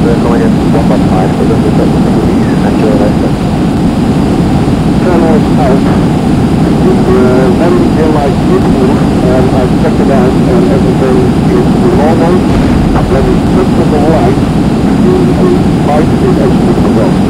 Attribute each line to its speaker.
Speaker 1: Vernoyen 115 for the degrees and your vector.
Speaker 2: Turn out. Uh, when the light and I checked it out, and everything is normal. When we took the the is actually.